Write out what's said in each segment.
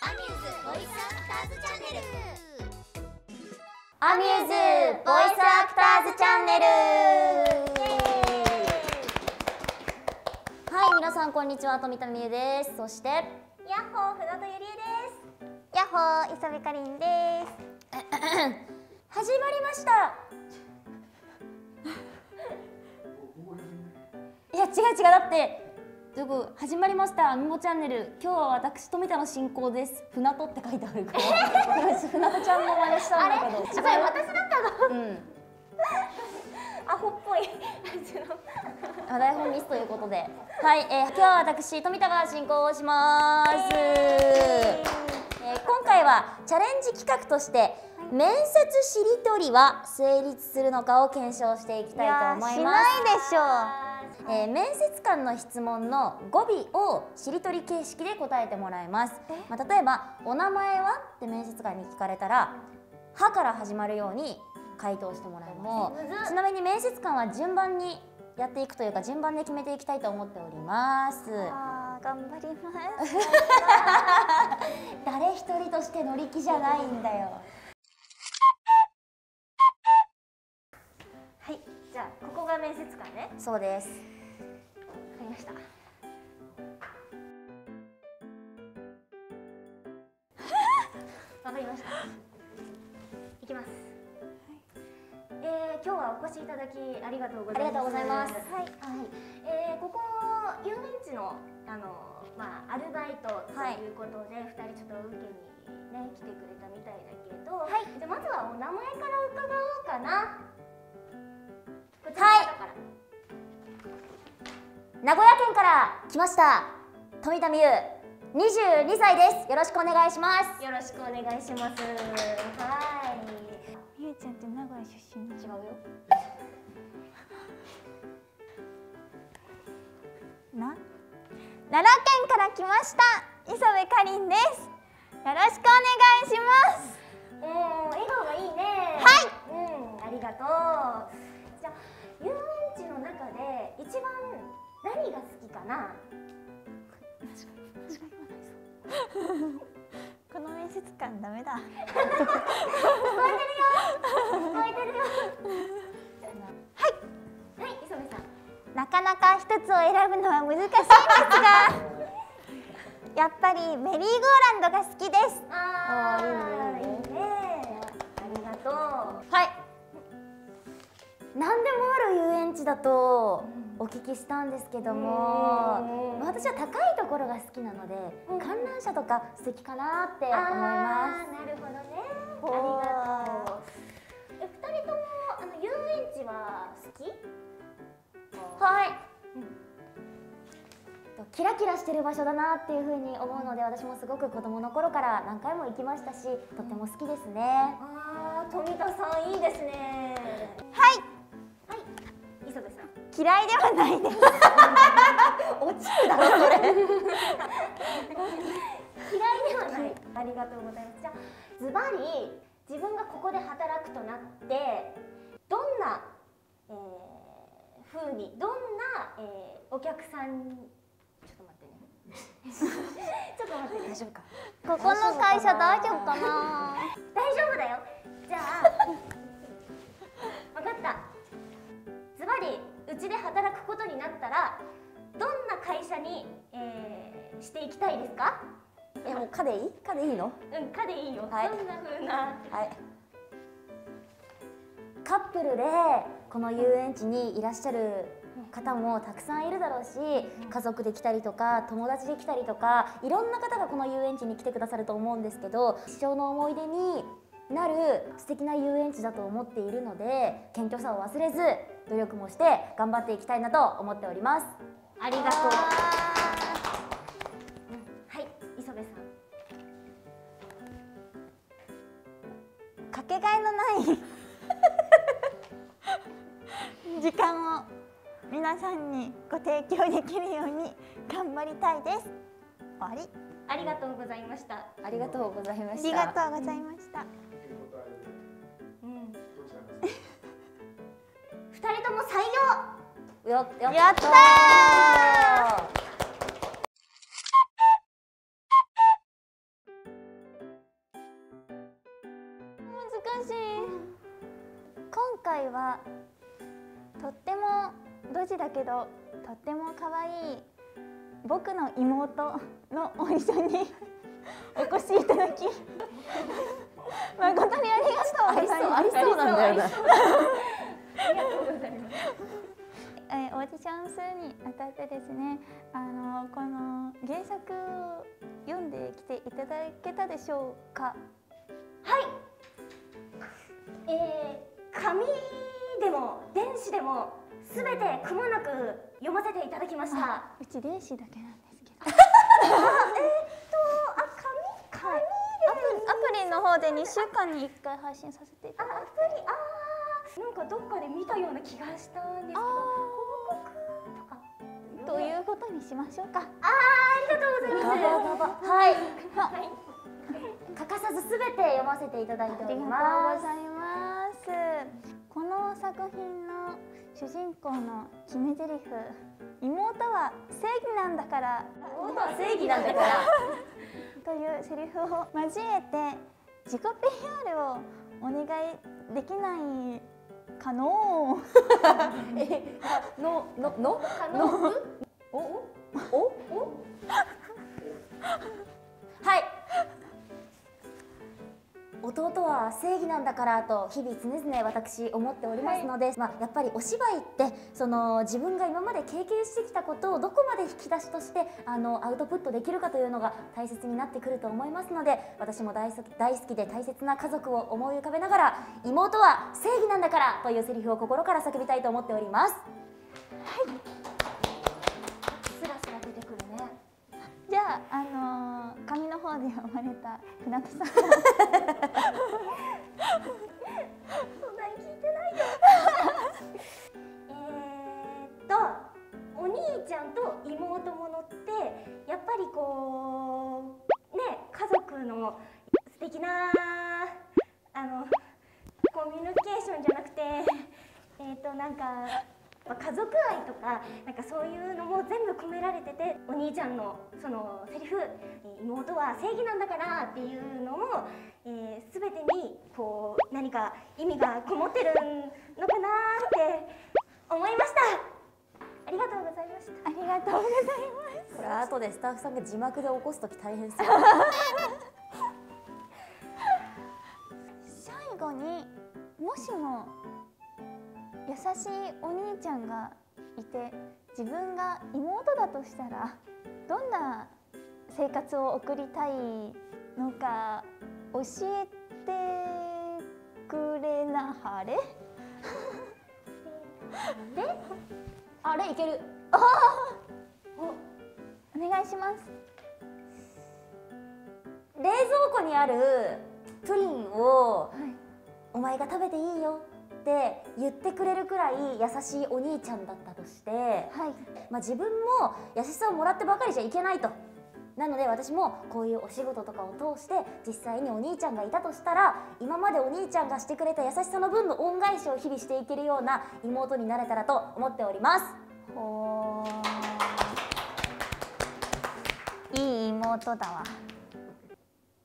アミューズボイスアクターズチャンネル。アミューズボイスアクターズチャンネル。はい皆さんこんにちは富田美優です。そしてヤッホー船戸ゆりえです。ヤッホー磯部かりんです 始まりました。いや違う違う。だってどこ始まりました。アミモチャンネル。今日は私富田の進行です。船戸って書いてあるから。今船戸ちゃんの真似したんだけど。それ私だったの？うん。アホっぽい。台本ミスということで。はい、えー、今日は私富田が進行をします、えー今回はチャレンジ企画として面接しりとりは成立するのかを検証していきたいと思います。しないでしょえー面接官の質問の語尾をしりとり形式で答えてもらいます、まあ、例えば「お名前は?」って面接官に聞かれたら「は」から始まるように回答してもらいます。ちなみに面接官は順番にやっていくというか順番で決めていきたいと思っております。頑張ります。誰一人として乗り気じゃないんだよはいじゃあここが面接官ね。そうです。わかりました。わかりました。いきます。えー、今日はお越しいただきありがとうございます。ありがとうございます。はい、はい、えー、ここ遊園地のあのまあアルバイトということで、二人ちょっと受けにね来てくれたみたいだけど、はい、じゃあまずはお名前から伺おうかなこちらの方から、名古屋県から来ました富田美優22歳です。よろしくお願いします。よろしくお願いします。はい。ゆうちゃんって名古屋出身？違うよ。な？奈良県から来ました磯部かりんです。よろしくお願いします。うん笑顔がいいね。はい。うんありがとう一番何が好きかな？この面接官ダメだ。聞こえてるよ。はいはい。磯部さん。なかなか一つを選ぶのは難しいですが やっぱりメリーゴーランドが好きです。ああーーいいねね。ありがとう。はい。何でもある遊園地だとお聞きしたんですけどもうん。私は高いところが好きなのでうん。観覧車とか素敵かなって思います。なるほどね。ありがとう。え二人ともあの遊園地は好き？はい、キラキラしてる場所だなっていうふうに思うので私もすごく子供の頃から何回も行きましたしとっても好きですね。あー富田さんいいですね嫌いではないです。落ちるだろそれ。嫌いではない。ありがとうございます。じゃあズバリ自分がここで働くとなってどんな、えー、風にどんな、えー、お客さんちょっと待ってね。ちょっと待ってね。大丈夫かここの会社大丈夫かな？大丈夫だよ。じゃあ。分かった。ズバリうちで働くことになったらどんな会社に、えー、していきたいですか？えもう「か」でいい「か」でいいの？うんかでいいよ、はい。どんな風な？はい。カップルでこの遊園地にいらっしゃる方もたくさんいるだろうし家族で来たりとか友達で来たりとかいろんな方がこの遊園地に来てくださると思うんですけど一生の思い出になる素敵な遊園地だと思っているので謙虚さを忘れず努力もして頑張っていきたいなと思っております。ありがとう。はい磯部さん。かけがえのない 時間を皆さんにご提供できるように頑張りたいです。終わり。ありがとうございました。ありがとうございまありしたがとうございましたやややった難しい。今回はとってもドジだけどとっても可愛い僕の妹のオーディションに お越しいただき誠にありがとうございます。ありそうなんだよな えーオーディションするにあたってですねあのこの原作を読んできていただけたでしょうか？えー、紙でも電子でもすべてくまなく読ませていただきました。うち電子だけなんですけど。あ紙。紙アプアプリの方で2週間に1回配信させていたあだいアプリ。あー。なんかどっかで見たような気がしたんですけどとかてということにしましょうか。ありがとうございます。はい。はい欠かさずすべて読ませていただいておりありがとうますございます。この作品の主人公の決め台詞妹は正義なんだから。妹は正義なんだから。というセリフを交えて自己 PR をお願いできないか ののののの。おおお？はい弟は正義なんだからと日々常々私思っておりますので、まあ、やっぱりお芝居ってその自分が今まで経験してきたことをどこまで引き出しとしてあのアウトプットできるかというのが大切になってくると思いますので私も大好き大好きで大切な家族を思い浮かべながら妹は正義なんだからというセリフを心から叫びたいと思っております。スラあ、あのー、紙の方で読まれた船戸さん。そんなに聞いてないよ。えーっとお兄ちゃんと妹ものってやっぱりこまあ家族愛とかなんかそういうのも全部込められててお兄ちゃんのそのセリフえー妹は正義なんだからっていうのも、えー、全てにこう何か意味がこもってるのかなって思いましたありがとうございましたありがとうございますこれ後でスタッフさんが字幕で起こすとき大変そう。最後にもしも優しいお兄ちゃんがいて自分が妹だとしたらどんな生活を送りたいのか教えてくれなはれ？あれいける。お願いします。冷蔵庫にあるプリンをはい。お前が食べていいよって言ってくれるくらい優しいお兄ちゃんだったとして、はいまあ、自分も優しさをもらってばかりじゃいけないと。なので私もこういうお仕事とかを通して実際にお兄ちゃんがいたとしたら今までお兄ちゃんがしてくれた優しさの分の恩返しを日々していけるような妹になれたらと思っております。ほーいい妹だわ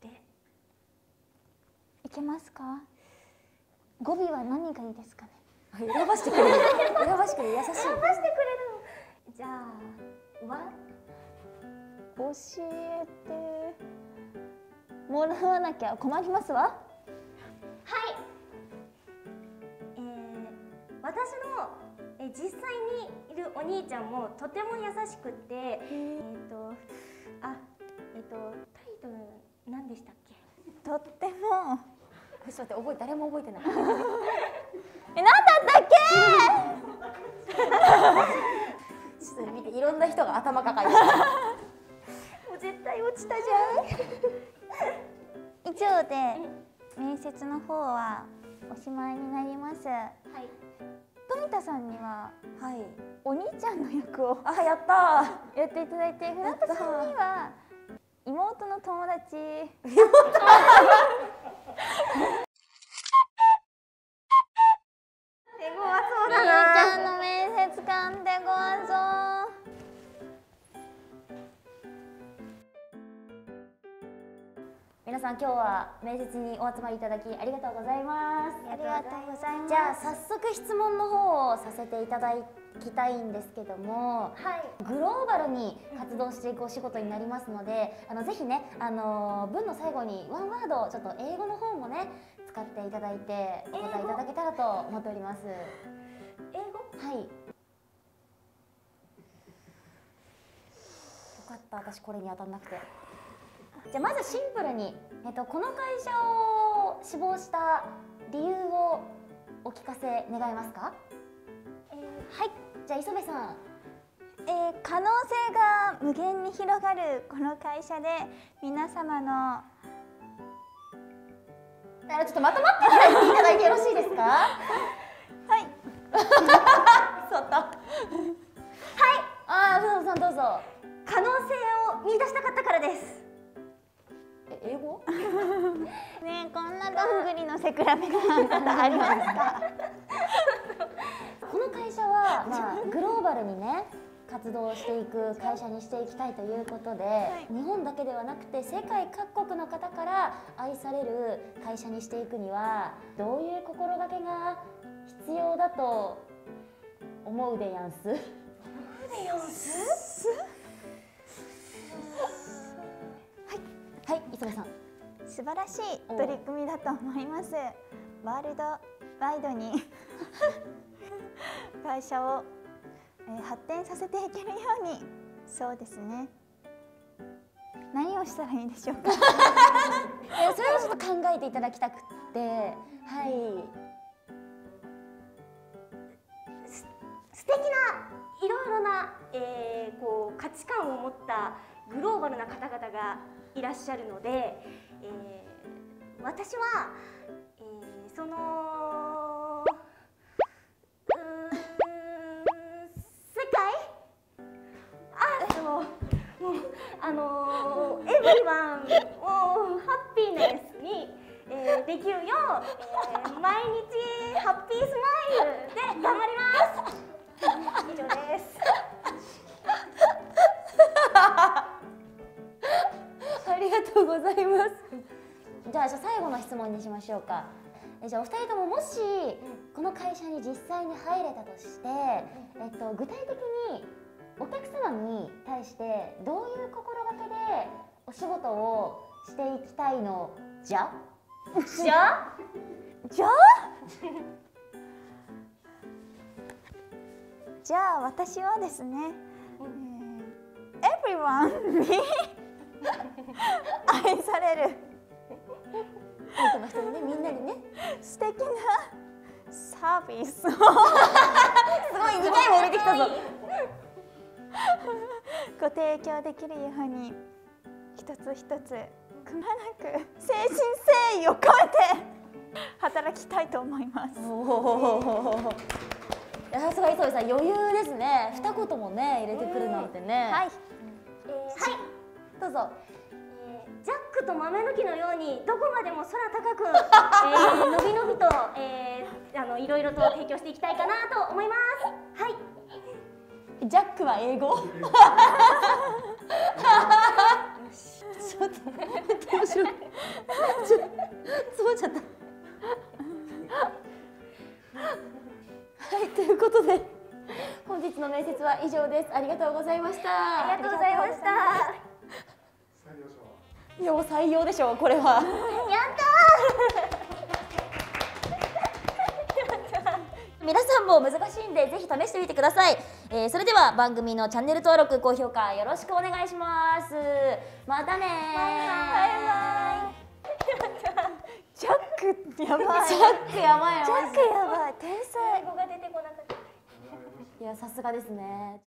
でいけますか？語尾は何がいいですかね？選ばしてくれる。選ばしてくれる。優しい。出してくれるのじゃあわ教えてもらわなきゃ困りますわ。はい。えー、私のえー実際にいるお兄ちゃんもとても優しくってえっ、とあえっ、とタイトル何でしたっけ？とってもちょっと待って覚え誰も覚えてない。え、なんだったっ ちょっと見ていろんな人が頭抱えてる。もう絶対落ちたじけ以上で面接の方はおしまいになります。ゃんはい。富田さんにははい。お兄ちゃんの役をあやったやっていただいて船田さんには妹の友達？手強そうみゆちだなゃんの面接官手ごわそう。皆さん今日は面接にお集まりいただきありがとうございます。ありがとうございます。じゃあ早速質問の方をさせていただきたいんですけどもはい。グローバルに活動していくお仕事になりますのであのぜひね、あの文の最後にワンワードちょっと英語の方もね使っていただいてお答えいただけたらと思っております。英語？はい。よかった。私これに当たんなくてじゃあまずシンプルに、えっと、この会社を志望した理由をお聞かせ願えますか？えはい。じゃあ磯部さん。えー可能性が無限に広がるこの会社で皆様のあのちょっとまとまってから言っていただいてよろしいですか？はい。はい。ああふさんどうぞ。可能性を見出したかったからです。え英語？ねえこんなどんぐりの背比べがありますか？この会社は、まあ、グローバルにね活動していく会社にしていきたいということで、い。日本だけではなくて世界各国の方から愛される会社にしていくにはどういう心がけが必要だと思うでやんす？はいはい磯部さん。素晴らしい取り組みだと思います。ワールドワイドに 会社を、えー発展させていけるように。そうですね。何をしたらいいでしょうか。いやそれをちょっと考えていただきたくって。はい。素敵ないろいろな、えーこう価値観を持ったグローバルな方々がいらっしゃるので、えー私は、えーその世界？あそうもうあのエブリワンをハッピーネスに、えーできるよう、えー毎日ハッピースマイルで頑張ります。以上です。とうございます。じゃあ、じゃあ最後の質問にしましょうか。えじゃあお二人とももしこの会社に実際に入れたとして、えっと具体的にお客様に対してどういう心がけでお仕事をしていきたいの？じゃ？じゃ？じゃ？あじゃあ私はですね、えー、everyone に 愛される多くの人にねみんなにね。素敵なサービスを すごい二回も入れてきたぞ。ご提供できるように一つ一つくまなく誠心誠意を込めて働きたいと思います。おお。いやさすが磯部さん余裕ですね。二言もね入れてくるなんてね。はい。どうぞ。えージャックと豆の木のようにどこまでも空高く、えー、のびのびと、えー、あのいろいろと提供していきたいかなと思います。はい。ジャックは英語？ちょっとどうしよう。ちょそうちゃった。はいということで本日の面接は以上です。ありがとうございました。ありがとうございました。いやもう採用でしょうこれは。皆さんも難しいんでぜひ試してみてください、えーそれでは番組のチャンネル登録高評価よろしくお願いしますまたねバジャックやばい。ジャックやばいなジャックやばい天才。が出てこなかった。いやさすがですね